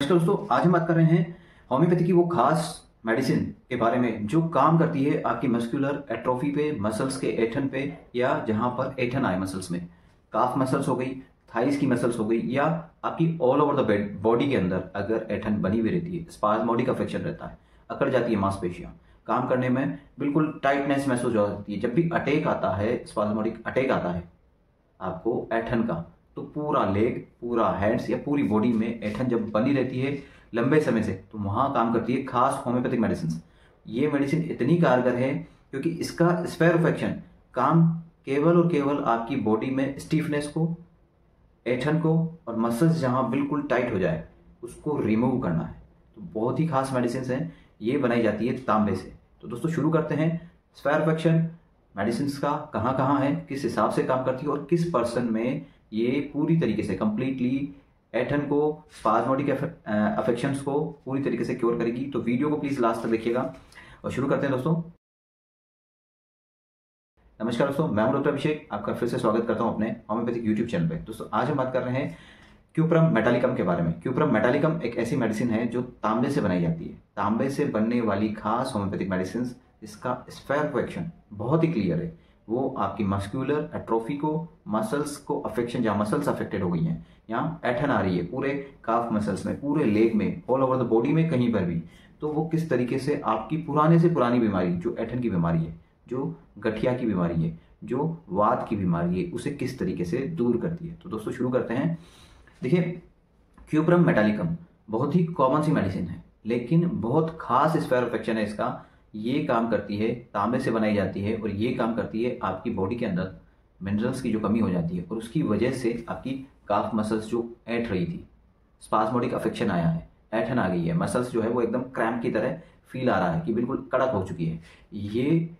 दोस्तों, आज हम बात कर रहे हैं होम्योपैथी की वो खास मेडिसिन के बारे में, जो काम करती है आपकी मस्कुलर एट्रोफी पे मसल्स के एठन पे, या जहाँ पर एठन आए मसल्स में। काफ मसल्स हो गई थाइस की मसल्स हो गई, या आपकी all over the bed body के अंदर अगर एठन बनी हुई रहती है स्पाजमोडिक अफेक्शन रहता है, अकड़ जाती है मांसपेशियाँ। काम करने में बिल्कुल टाइटनेस महसूस हो जाती है। जब भी अटैक आता है स्पाजमोडिक अटैक आता है, आपको एठन का तो पूरा लेग, पूरा हैंड्स या पूरी बॉडी में ऐठन जब बनी रहती है लंबे समय से तो वहाँ काम करती है खास होम्योपैथिक मेडिसिन ये मेडिसिन इतनी कारगर है क्योंकि इसका स्पेरोफेक्शन काम केवल और केवल आपकी बॉडी में स्टीफनेस को, ऐठन को और मसल्स जहाँ बिल्कुल टाइट हो जाए, उसको रिमूव करना है। तो बहुत ही खास मेडिसिन हैं, ये बनाई जाती है तांबे से। तो दोस्तों, शुरू करते हैं। स्पेरोफेक्शन मेडिसिन का कहाँ कहाँ है, किस हिसाब से काम करती है और किस पर्सन में ये पूरी तरीके से कंप्लीटली एठन को स्पाजमोडिक अफेक्शंस को पूरी तरीके से क्योर करेगी। तो वीडियो को प्लीज़ लास्ट तक देखिएगा। और शुरू करते हैं दोस्तों। नमस्कार दोस्तों, मैं हूँ डॉक्टर अभिषेक। आपका फिर से स्वागत करता हूँ अपने होम्योपैथिक यूट्यूब चैनल पे। दोस्तों, आज हम बात कर रहे हैं क्यूप्रम मेटालिकम के बारे में। क्यूप्रम मेटालिकम एक ऐसी मेडिसिन है जो तांबे से बनाई जाती है। तांबे से बनने वाली खास होम्योपैथिक मेडिसिन इसका स्फेयर एक्शन बहुत ही क्लियर है। वो आपकी मस्क्यूलर एट्रोफी को मसल्स को अफेक्शन जहाँ मसल्स अफेक्टेड हो गई हैं, यहाँ एठन आ रही है, पूरे काफ मसल्स में, पूरे लेग में ऑल ओवर द बॉडी में, कहीं पर भी। तो वो किस तरीके से आपकी पुराने से पुरानी बीमारी, जो एठन की बीमारी है, जो गठिया की बीमारी है, जो वात की बीमारी है, उसे किस तरीके से दूर करती है? तो दोस्तों, शुरू करते हैं। देखिए क्यूप्रम मेटालिकम बहुत ही कॉमन सी मेडिसिन है, लेकिन बहुत खास स्पेयर अफेक्शन है इसका ये काम करती है, तांबे से बनाई जाती है और ये काम करती है आपकी बॉडी के अंदर मिनरल्स की जो कमी हो जाती है और उसकी वजह से आपकी काफ मसल्स जो ऐठ रही थी। स्पास्मोडिक अफेक्शन आया है, ऐठन आ गई है। मसल्स जो है वो एकदम क्रैम्प की तरह फील आ रहा है कि बिल्कुल कड़क हो चुकी है। ये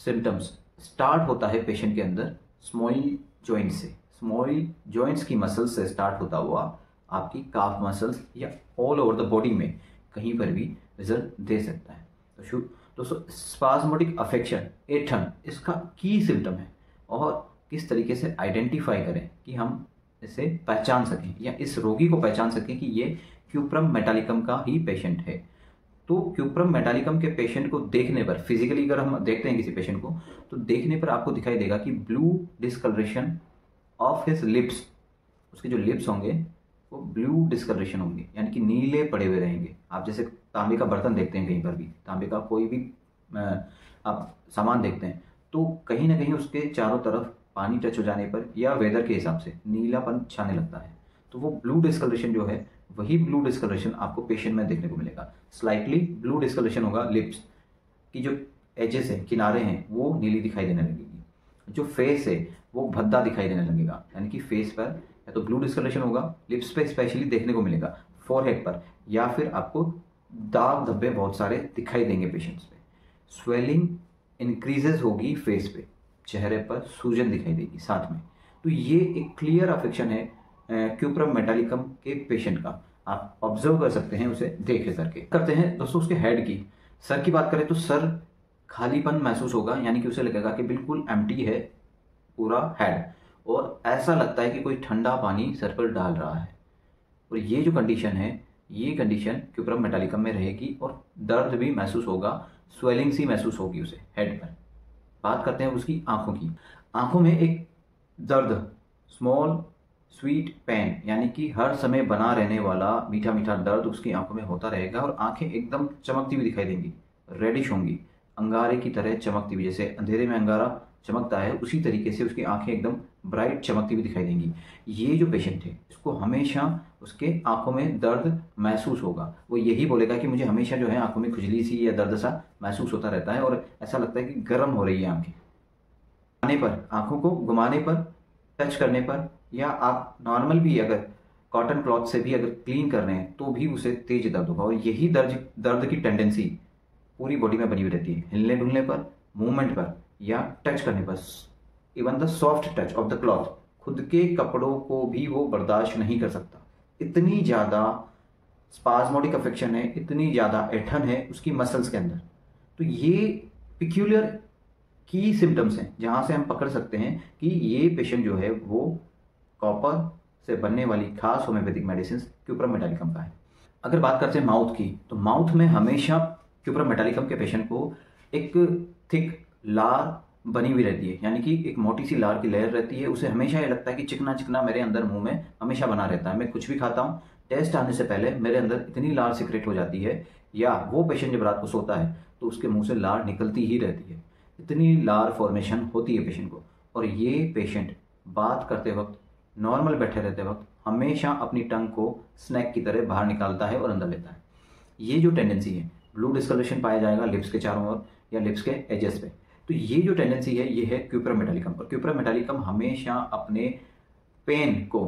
सिम्टम्स स्टार्ट होता है पेशेंट के अंदर स्मॉल जॉइंट से। स्मॉल जॉइंट्स की मसल्स से स्टार्ट होता हुआ आपकी काफ मसल्स या ऑल ओवर द बॉडी में कहीं पर भी रिज़ल्ट दे सकता है। तो शुरू दोस्तों स्पाजमोटिक अफेक्शन एठन इसका की सिम्टम है। और किस तरीके से आइडेंटिफाई करें कि हम इसे पहचान सकें या इस रोगी को पहचान सकें कि ये क्यूप्रम मेटालिकम का ही पेशेंट है। तो क्यूप्रम मेटालिकम के पेशेंट को देखने पर फिजिकली अगर हम देखते हैं किसी पेशेंट को तो देखने पर आपको दिखाई देगा कि blue discolouration of his lips उसके जो लिप्स होंगे, वो ब्लू डिस्कलरेशन होंगे, यानी कि नीले पड़े हुए रहेंगे। आप जैसे तांबे का बर्तन देखते हैं कहीं पर भी, तांबे का कोई भी आप सामान देखते हैं तो कहीं ना कहीं उसके चारों तरफ़ पानी टच हो जाने पर या वेदर के हिसाब से नीलापन छाने लगता है। तो वो ब्लू डिस्कलरेशन जो है, वही ब्लू डिस्कलरेशन आपको पेशेंट में देखने को मिलेगा। स्लाइटली ब्लू डिस्कलरेशन होगा लिप्स की जो एजेस है, किनारे हैं, वो नीली दिखाई देने लगेगी। जो फेस है, वो भद्दा दिखाई देने लगेगा। यानी कि फेस पर या तो ब्लू डिस्कलरेशन होगा लिप्स पे स्पेशली देखने को मिलेगा। फोरहेड पर, या फिर आपको दाग धब्बे बहुत सारे दिखाई देंगे पेशेंट्स पे। स्वेलिंग इंक्रीजेज होगी फेस पे। चेहरे पर सूजन दिखाई देगी साथ में। तो ये एक क्लियर अफेक्शन है क्यूप्रम मेटालिकम के पेशेंट का। आप ऑब्ज़र्व कर सकते हैं उसे देख करके करते हैं दोस्तों उसके हेड की। सर की बात करें तो सर खालीपन महसूस होगा, यानी कि उसे लगेगा कि बिल्कुल एम्प्टी है पूरा हेड और ऐसा लगता है कि कोई ठंडा पानी सर पर डाल रहा है। और ये जो कंडीशन है ये कंडीशन क्यूप्रम मेटालिकम में रहेगी और दर्द भी महसूस होगा स्वेलिंग सी महसूस होगी उसे हेड पर। बात करते हैं उसकी आँखों की। आँखों में एक दर्द स्मॉल स्वीट पेन यानी कि हर समय बना रहने वाला मीठा मीठा दर्द उसकी आँखों में होता रहेगा और आँखें एकदम चमकती हुई दिखाई देंगी रेडिश होंगी। अंगारे की तरह चमकती हुई, जैसे अंधेरे में अंगारा चमकता है, उसी तरीके से उसकी आँखें एकदम ब्राइट चमकती हुई दिखाई देंगी। ये जो पेशेंट है, इसको हमेशा उसके आँखों में दर्द महसूस होगा। वो यही बोलेगा कि मुझे हमेशा जो है आँखों में खुजली सी या दर्द सा महसूस होता रहता है और ऐसा लगता है कि गर्म हो रही है आँखें। आने पर, आँखों को घुमाने पर टच करने पर या आप नॉर्मल भी अगर कॉटन क्लॉथ से भी अगर क्लीन कर रहे हैं तो भी उसे तेज दर्द होगा। और यही दर्द दर्द की टेंडेंसी पूरी बॉडी में बनी हुई रहती है। हिलने डुलने पर मूवमेंट पर या टच करने पर। Even the soft touch of the cloth खुद के कपड़ों को भी वो बर्दाश्त नहीं कर सकता। इतनी ज़्यादा स्पाजमोडिक अफेक्शन है, इतनी ज़्यादा एठन है उसकी मसल्स के अंदर। तो ये पिक्यूलर की सिम्टम्स हैं, जहाँ से हम पकड़ सकते हैं कि ये पेशेंट जो है, वो कॉपर से बनने वाली खास होम्योपैथिक मेडिसिन क्यूप्रम मेटालिकम का है। अगर बात करते हैं माउथ की तो माउथ में हमेशा क्यूपर मेटालिकम के पेशेंट को एक थिक लार बनी हुई रहती है। यानी कि एक मोटी सी लार की लेयर रहती है। उसे हमेशा ये लगता है कि चिकना चिकना मेरे अंदर मुँह में हमेशा बना रहता है। मैं कुछ भी खाता हूँ टेस्ट आने से पहले मेरे अंदर इतनी लार सिक्रेट हो जाती है, या वो पेशेंट जब रात को सोता है तो उसके मुँह से लार निकलती ही रहती है। इतनी लार फॉर्मेशन होती है पेशेंट को। और ये पेशेंट बात करते वक्त नॉर्मल बैठे रहते वक्त, हमेशा अपनी टंग को स्नैक की तरह बाहर निकालता है और अंदर लेता है। ये जो टेंडेंसी है ब्लू डिस्कलेशन पाया जाएगा लिप्स के चारों ओर या लिप्स के एजेस पे। तो ये जो टेंडेंसी है, ये है क्यूपर मेटालिकम और क्यूपर मेटालिकम हमेशा अपने पेन को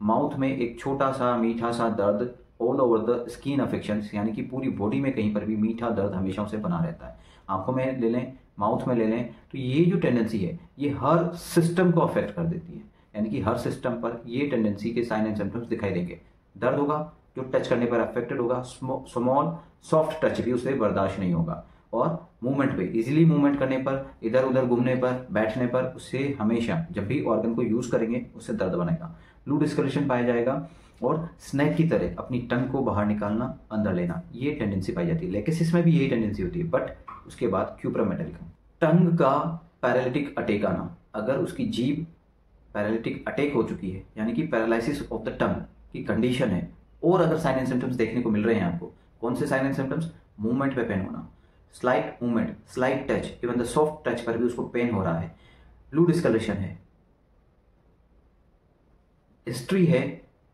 माउथ में एक छोटा सा मीठा सा दर्द all over the skin affection यानी कि पूरी बॉडी में कहीं पर भी मीठा दर्द हमेशा उसे बना रहता है। आँखों में ले लें माउथ में ले लें तो ये जो टेंडेंसी है, ये हर सिस्टम को अफेक्ट कर देती है। यानी कि हर सिस्टम पर ये टेंडेंसी के साइन एंड सिम्टम्स दिखाई देंगे। दर्द होगा, जो टच करने पर अफेक्टेड होगा स्मॉल सॉफ्ट टच भी उसे बर्दाश्त नहीं होगा। और मूवमेंट पे। इजीली मूवमेंट करने पर इधर उधर घूमने पर, बैठने पर, उससे हमेशा जब भी ऑर्गन को यूज़ करेंगे, उससे दर्द बनेगा। लू डिस्कलेशन पाया जाएगा और स्नैक की तरह अपनी टंग को बाहर निकालना, अंदर लेना, ये टेंडेंसी पाई जाती है। लेकेसिस में भी यही टेंडेंसी होती है बट उसके बाद क्यूप्रामेटेलिकम टंग का पैरालिटिक अटैक आना, अगर उसकी जीभ पैरालिटिक अटैक हो चुकी है, यानी कि पैरालिसिस ऑफ़ द टंग की कंडीशन है, और अगर साइन एंड सिम्टम्स देखने को मिल रहे हैं आपको, कौन से साइन एंड सिम्टम्स मूवमेंट पे पेन होना। Slight movement slight touch even the soft touch पर भी उसको पेन हो रहा है। ब्लू डिस्कलेशन है। हिस्ट्री है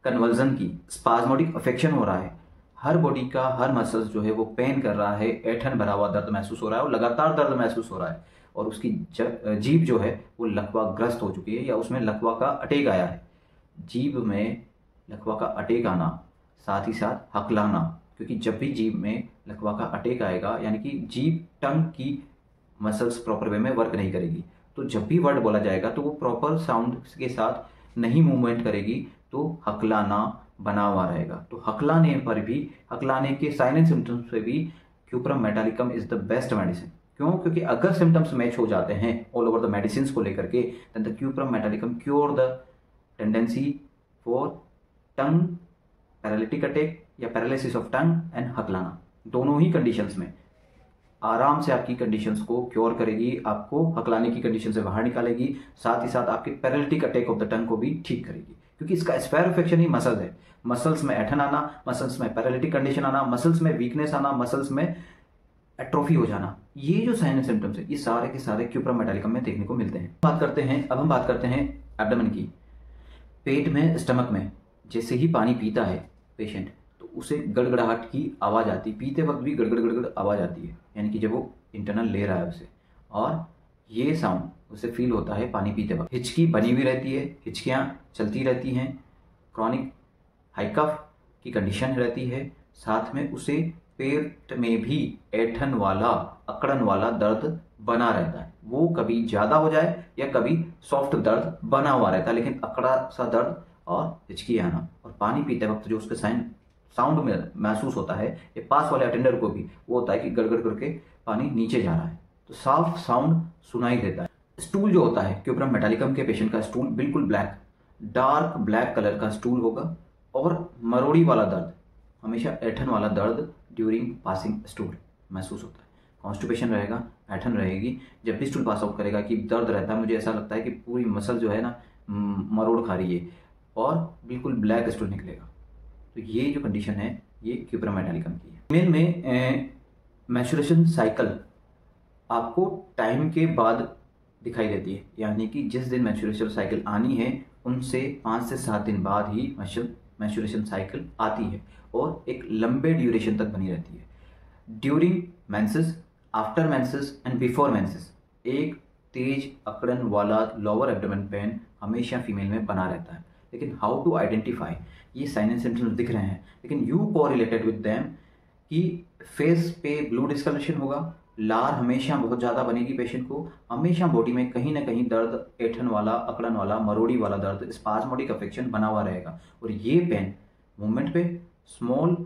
कन्वर्जन की। स्पाजमोटिक अफेक्शन हो रहा है। हर बॉडी का, हर मसल्स जो है वो पेन कर रहा है, ऐठन भरा हुआ दर्द महसूस हो रहा है और लगातार दर्द महसूस हो रहा है। और उसकी जीभ जो है वो लकवा ग्रस्त हो चुकी है या उसमें लकवा का अटैक आया है। जीभ में लकवा का अटैक आना, साथ ही साथ हकलाना क्योंकि जब भी जीभ में लकवा का अटैक आएगा, यानी कि जीभ टंग की मसल्स प्रॉपर वे में वर्क नहीं करेगी तो जब भी वर्ड बोला जाएगा तो वो प्रॉपर साउंड के साथ नहीं मूवमेंट करेगी तो हकलाना बना हुआ रहेगा। तो हकलाने पर भी, हकलाने के एंड सिम्टम्स पे भी cuprum metallicum is the best medicine क्यों? क्योंकि अगर सिम्टम्स मैच हो जाते हैं ऑल ओवर द मेडिसिन को लेकर के then the cuprum metallicum cure the tendency for tongue paralytic attack या पैरालिसिस ऑफ़ टंग एंड हकलाना दोनों ही कंडीशंस में। आराम से आपकी कंडीशंस को क्योर करेगी, आपको हकलाने की कंडीशन से बाहर निकालेगी, साथ ही साथ आपके paralytic attack of the tongue को भी ठीक करेगी। क्योंकि इसका स्पेयर इफेक्शन ही मसल्स है। मसल्स में ऐठन आना मसल्स में पैरालिटिक कंडीशन आना मसल्स में वीकनेस आना मसल्स में एट्रोफी हो जाना। ये जो साइन सिम्टम्स है, ये सारे के सारे क्यूप्रामेटालिकम में देखने को मिलते हैं। बात करते हैं, अब हम बात करते हैं एबडमन की। पेट में स्टमक में, जैसे ही पानी पीता है पेशेंट उसे गड़गड़ाहट की आवाज़ आती है पीते वक्त भी गड़गड़ गड़गड़ आवाज़ आती है, यानी कि जब वो इंटरनल ले रहा है उसे। और ये साउंड उसे फील होता है पानी पीते वक्त। हिचकी बनी हुई रहती है, हिचकियाँ चलती रहती हैं क्रॉनिक हाइकफ की कंडीशन रहती है, साथ में उसे पेट में भी ऐठन वाला, अकड़न वाला दर्द बना रहता है। वो कभी ज़्यादा हो जाए या कभी सॉफ्ट दर्द बना हुआ रहता है, लेकिन अकड़ा सा दर्द और हिचकी आना और पानी पीते वक्त जो उसके साइन साउंड में महसूस होता है ये पास वाले अटेंडर को भी, वो होता है कि गड़गड़ करके पानी नीचे जा रहा है। तो साफ़ साउंड सुनाई देता है। स्टूल जो होता है क्योंकि मेटालिकम के पेशेंट का स्टूल बिल्कुल ब्लैक, डार्क ब्लैक कलर का स्टूल होगा और मरोड़ी वाला दर्द, हमेशा ऐठन वाला दर्द ड्यूरिंग पासिंग स्टूल महसूस होता है। कॉन्स्टिपेशन रहेगा, ऐठन रहेगी, जब भी स्टूल पास आउट करेगा कि दर्द रहता है, मुझे ऐसा लगता है कि पूरी मसल जो है ना मरोड़ खा रही है और बिल्कुल ब्लैक स्टूल निकलेगा। तो ये जो कंडीशन है, ये क्यूप्रामेटालिकम की है। मेल में मैचुरेशन साइकिल आपको टाइम के बाद दिखाई देती है। यानी कि जिस दिन मैचुरेशन साइकिल आनी है, उनसे पाँच से सात दिन बाद ही मैचुरेशन साइकिल आती है और एक लंबे ड्यूरेशन तक बनी रहती है। During menses after menses and before menses एक तेज अकड़न वाला लोअर एब्डोमेन पेन हमेशा फीमेल में बना रहता है। लेकिन हाउ टू आइडेंटिफाई ये साइन एंड सिम्टम्स दिख रहे हैं। लेकिन यू को रिलेटेड विद दैम कि फेस पे ब्लू डिस्कलरेशन होगा, लार हमेशा बहुत ज़्यादा बनेगी पेशेंट को, हमेशा बॉडी में कहीं ना कहीं दर्द एठन वाला अकड़न वाला, मरोड़ी वाला दर्द स्पाजमोटिक अफेक्शन बना हुआ रहेगा। और ये पेन मूवमेंट पे स्मॉल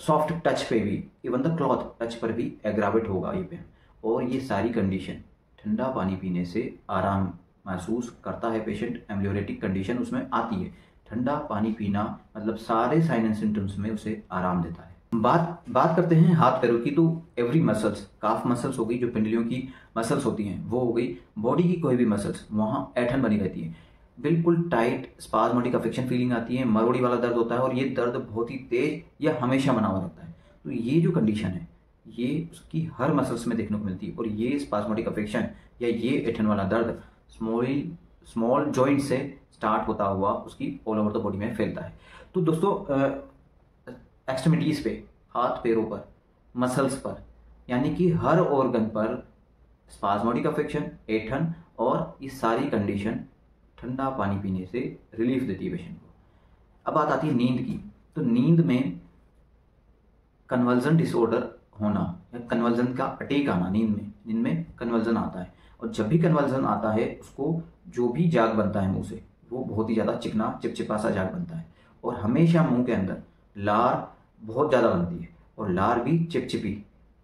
सॉफ्ट टच पे भी इवन द क्लॉथ टच पर भी एग्रावेट होगा ये पेन और ये सारी कंडीशन ठंडा पानी पीने से आराम महसूस करता है पेशेंट एम्ब्लियोरेटिक कंडीशन उसमें आती है। ठंडा पानी पीना मतलब सारे साइन एंड सिम्टम्स में उसे आराम देता है। बात बात करते हैं हाथ पैरों की तो एवरी मसल्स काफ मसल्स हो गई, जो पिंडलियों की मसल्स होती हैं, वो हो गई। बॉडी की कोई भी मसल्स वहाँ ऐठन बनी रहती है। बिल्कुल टाइट स्पाजमोटिक अफेक्शन फीलिंग आती है, मरोड़ी वाला दर्द होता है और ये दर्द बहुत ही तेज या हमेशा बना हुआ रहता है। तो ये जो कंडीशन है, ये उसकी हर मसल्स में देखने को मिलती है और ये स्पाजमोटिक अफेक्शन या ये एठन वाला दर्द स्मॉल स्मॉल जॉइंट से स्टार्ट होता हुआ उसकी ऑल ओवर द बॉडी में फैलता है। तो दोस्तों एक्सट्रीमिटीज़ पे, हाथ पैरों पर मसल्स पर, यानी कि हर ऑर्गन पर स्पाजमोटिक अफेक्शन एठन और ये सारी कंडीशन ठंडा पानी पीने से रिलीफ देती है पेशेंट को। अब बात आती है नींद की। तो नींद में कन्वर्जन डिसऑर्डर होना, या कन्वर्जन का अटैक आना नींद में नींद में कन्वर्जन आता है। और जब भी कन्वर्जन आता है, उसको जो भी जाग बनता है मुँह से, वो बहुत ही ज़्यादा चिकना, चिपचिपा सा जाग बनता है। और हमेशा मुँह के अंदर लार बहुत ज़्यादा बनती है और लार भी चिपचिपी।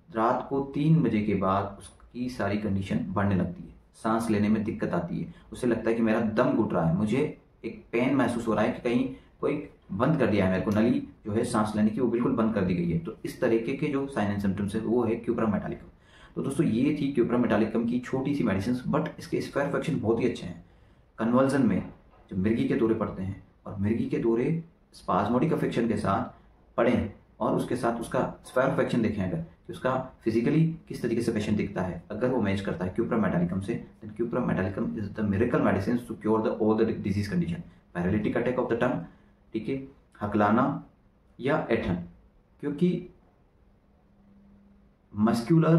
रात को तीन बजे के बाद उसकी सारी कंडीशन बढ़ने लगती है। सांस लेने में दिक्कत आती है। उसे लगता है कि मेरा दम घुट रहा है। मुझे एक पेन महसूस हो रहा है कि कहीं कोई बंद कर दिया है मेरे को। नली जो है सांस लेने की वो बिल्कुल बंद कर दी गई है। तो इस तरीके के जो साइन एंड सिम्टम्स है, वो है क्यूप्रा मेटालिकम तो दोस्तों, ये थी क्यूप्रा मेटालिकम की छोटी सी मेडिसिन बट इसके स्क्वायर फैक्शन बहुत ही अच्छे हैं। कन्वर्जन में जब मिर्गी के दौरे पड़ते हैं और मिर्गी के दौरे स्पाजमोटिक अफेक्शन के साथ पड़े और उसके साथ उसका स्क्वायर अफेक्शन देखें अगर, कि उसका फिजिकली किस तरीके से पेशेंट दिखता है, अगर वो मैच करता है क्यूप्रा मेटालिकम से then cuprum metallicum is the miracle medicine to cure the all the disease condition paralytic attack of the tongue ठीक है? हकलाना या एठन क्योंकि मस्क्यूलर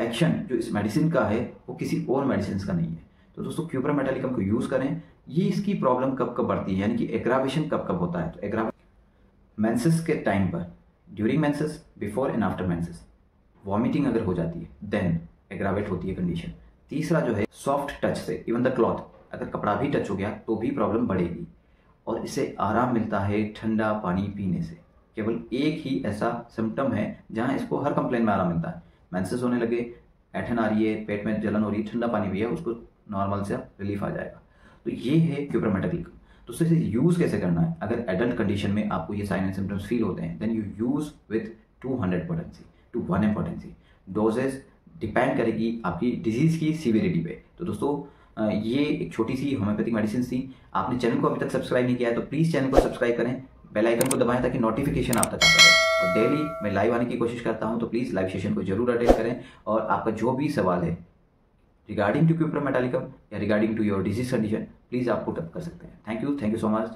एक्शन जो इस मेडिसिन का है, वो किसी और मेडिसिन का नहीं है। तो दोस्तों क्यूपर मेटालिकम को यूज़ करें। ये इसकी प्रॉब्लम कब कब बढ़ती है? यानी कि एग्रावेशन कब कब होता है? तो एग्राव मेंसेस के टाइम पर during menses before and after menses vomiting अगर हो जाती है देन एग्रावेट होती है कंडीशन तीसरा जो है सॉफ्ट टच से इवन द क्लॉथ अगर कपड़ा भी टच हो गया तो भी प्रॉब्लम बढ़ेगी। और इसे आराम मिलता है ठंडा पानी पीने से। केवल एक ही ऐसा सिम्टम है, जहाँ इसको हर कंप्लेन में आराम मिलता है। मैंसेस होने लगे, ऐठन आ रही है, पेट में जलन हो रही है, ठंडा पानी भी है, उसको नॉर्मल से रिलीफ आ जाएगा। तो ये है क्यूप्रामेटिक तो उसे यूज़ कैसे करना है? अगर एडल्ट कंडीशन में आपको ये साइन एंड सिम्टम्स फील होते हैं then you use with two hundred potency to one M potency dosages depend करेगी आपकी डिज़ीज़ की सीवियरिटी पे। तो दोस्तों ये एक छोटी सी होम्योपैथिक मेडिसिन थी। आपने चैनल को अभी तक सब्सक्राइब नहीं किया है तो प्लीज़ चैनल को सब्सक्राइब करें। बेल आइकन को दबाएँ ताकि नोटिफिकेशन आप तक आता रहे और डेली मैं लाइव आने की कोशिश करता हूँ तो प्लीज़ लाइव सेशन को ज़रूर अटेंड करें। और आपका जो भी सवाल है रिगार्डिंग टू क्यूपर मेटालिकम या regarding to your disease condition please आप पुटअप कर सकते हैं। Thank you thank you so much